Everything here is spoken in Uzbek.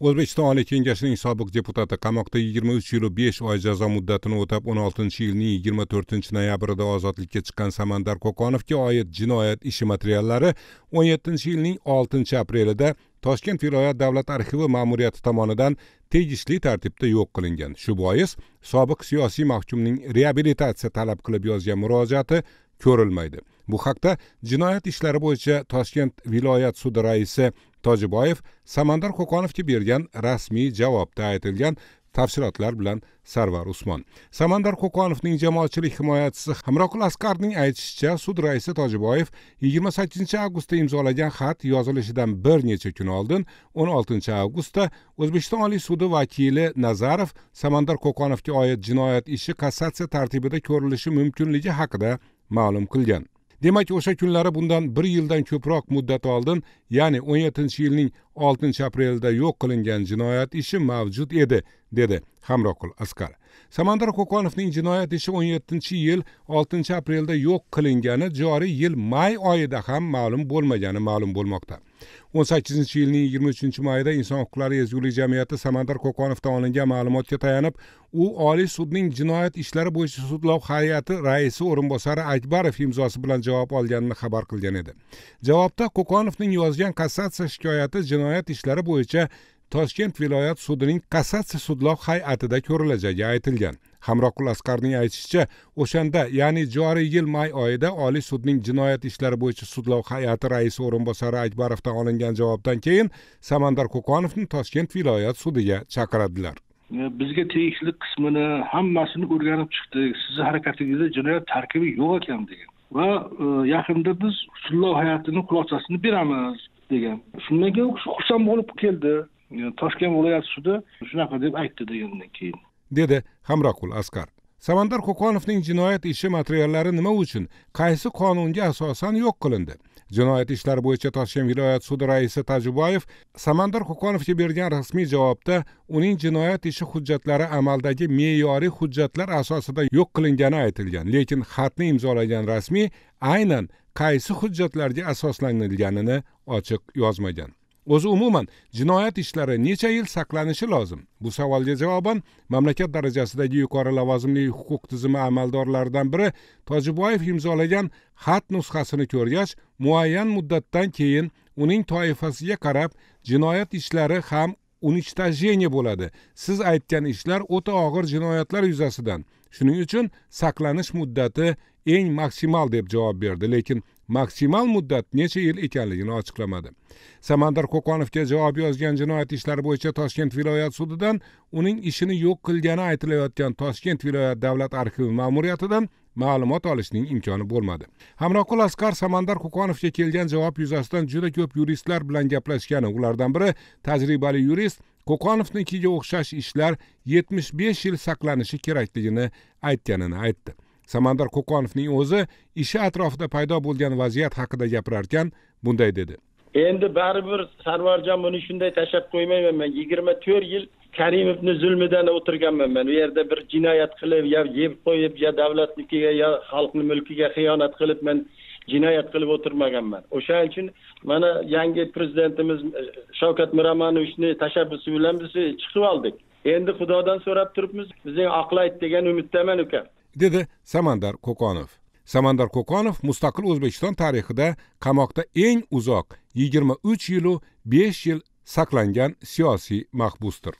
o'zbekiston oliy kengashining sobiq deputati qamoqda yigirma uch yil besh oy jazo muddatini o'tab o'n oltinchi yilning yigirma to'rtinchi noyabrida ozodlikka chiqqan samandar qo'qonovga oid jinoyat ishi materiallari o'n yettinchi yilning oltinchi aprelida toshkent viloyat davlat arxivi ma'muriyati tomonidan tegishli tartibda yo'q qilingan. Shu bois sobiq siyosiy mahkumning reabilitatsiya talab qilib yozgan murojaati ko'rilmaydi. Bu haqda jinoyat ishlari bo'yicha toshkent viloyat sudi raisi tojiboyev samandar qo'qonovga bergan rasmiy javobda aytilgan tafsilotlar bilan sarvar usmon. Samandar qo'qonovning jamoatchilik himoyachisi hamroqul asqarning aytishicha sud raisi tojiboyev yigirma sakkizinchi avgustda imzolagan xat yozilishidan bir necha kun oldin o'n oltinchi avgustda o'zbekiston oliy sudi vakili nazarov samandar qo'qonovga oid jinoyat ishi kassatsiya tartibida ko'rilishi mumkinligi haqida ma'lum qilgan. Demak o'sha kunlari bundan bir yildan ko'proq muddat oldin ya'ni o'n yettinchi yilning oltinchi aprelida yo'q qilingan jinoyat ishi mavjud edi dedi hamroqul asqar samandar qo'qonovning jinoyat ishi o'n yettinchi yil oltinchi aprelda yo'q qilingani joriy yil may oyida ham ma'lum bo'lmagani ma'lum bo'lmoqda. O'n sakkizinchi yilning yigirma uchinchi mayida inson huquqlari ezgulik jamiyati samandar qo'qonovdan olingan ma'lumotga tayanib u oliy sudning jinoyat ishlari bo'yicha sudlov hay'ati raisi o'rinbosari akbarov imzosi bilan javob olganini xabar qilgan edi. Javobda qo'qonovning yozgan kassatsiya shikoyati jinoyat ishlari bo'yicha toshkent viloyat sudining kassatsiya sudlov hay'atida ko'rilajagi aytilgan. Hamroqul asqarning aytishicha o'shanda ya'ni joriy yil may oyida oliy sudning jinoyat ishlari bo'yicha sudlov hay'ati raisi o'rinbosari akbarovdan olingan javobdan keyin samandar qo'qonovni toshkent viloyat sudiga chaqiradilar. E, bizga tegishli qismini hammasini o'rganib chiqdik sizni harakatingizda jinoyat tarkibi yo'q ekan degan. Va e, yaqinda biz sudlov hay'atini xulosasini beramiz degan. Shundan keyin xursand bo'lib keldi. E, toshkent viloyat sudi shunaqa deb aytdi degandan keyin. Dedi hamroqul askar. Samandar qo'qonovning jinoyat ishi materiallari nima uchun qaysi qonunga asosan yo'q qilindi? Jinoyat ishlari bo'yicha toshkent viloyat sudi raisi tajiboyev samandar qo'qonovga bergan rasmiy javobda uning jinoyat ishi hujjatlari amaldagi me'yoriy hujjatlar asosida yo'q qilingani aytilgan lekin xatni imzolagan rasmiy aynan qaysi hujjatlarga asoslanilganini ochiq yozmagan. O'zi umuman jinoyat ishlari necha yil saqlanishi lozim. Bu savolga javoban mamlakat darajasidagi yuqori lavozimli huquq tizimi amaldorlaridan biri tojiboyev imzolagan xat nusxasini ko'rgach muayyan muddatdan keyin uning toifasiga qarab jinoyat ishlari ham уничтожение bo'ladi. Siz aytgan ishlar o'ta og'ir jinoyatlar yuzasidan. Shuning uchun saqlanish muddati eng maksimal deb javob berdi. Lekin maksimal muddat necha yil ekanligini ochiqlamadi samandar qo'qonovga javob yozgan jinoyat ishlari bo'yicha toshkent viloyat sudidan uning ishini yo'q qilgani aytilayotgan toshkent viloyat davlat arxivi ma'muriyatidan ma'lumot olishning imkoni bo'lmadi. Hamroqul asqar samandar qo'qonovga kelgan javob yuzasidan juda ko'p yuristlar bilan gaplashgani ulardan biri tajribali yurist qo'qonovnikiga o'xshash ishlar yetmish besh yil saqlanishi kerakligini aytganini aytdi. Samandar qo'qonovning o'zi ishi atrofida paydo bo'lgan vaziyat haqida gapirarkan bunday dedi. Endi baribir sarvarjon buni shunday tashlab qo'ymayman. Man yigirma to'rt yil karimovni zulmidan o'tirganman. Man u yerda bir jinoyat qilib yo yeb qo'yib yo davlatnikiga yo xalqni mulkiga xiyonat qilib man jinoyat qilib o'tirmaganman. O'shaning uchun mana yangi prezidentimiz e, shavkat miromonovichni tashabbusi bilan biz chiqib oldik. Endi xudodan so'rab turibmiz bizning oqlaydi degan umiddaman uka. Dedi samandar qo'qonov samandar qo'qonov mustaqil o'zbekiston tarixida qamoqda eng uzoq yigirma uch yilu besh yil saqlangan siyosiy mahbusdir.